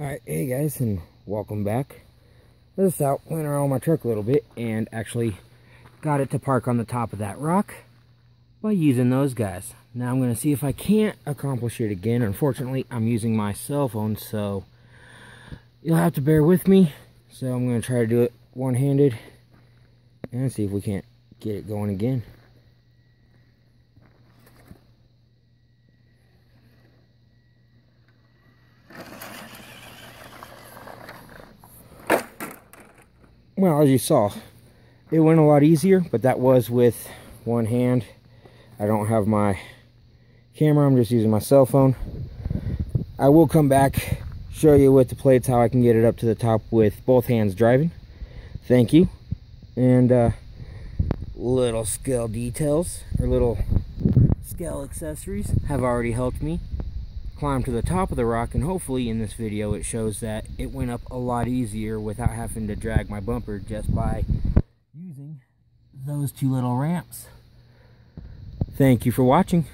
Alright, hey guys, and welcome back. Was out playing around my truck a little bit and actually got it to park on the top of that rock by using those guys. Now I'm going to see if I can't accomplish it again. Unfortunately, I'm using my cell phone, so you'll have to bear with me. So I'm going to try to do it one-handed and see if we can't get it going again. Well, as you saw, it went a lot easier, but that was with one hand. I don't have my camera, I'm just using my cell phone. I will come back, show you with the plates how I can get it up to the top with both hands driving. Thank you. And uh, little scale details, or little scale accessories have already helped me climb to the top of the rock and hopefully in this video it shows that it went up a lot easier without having to drag my bumper just by using those two little ramps. Thank you for watching.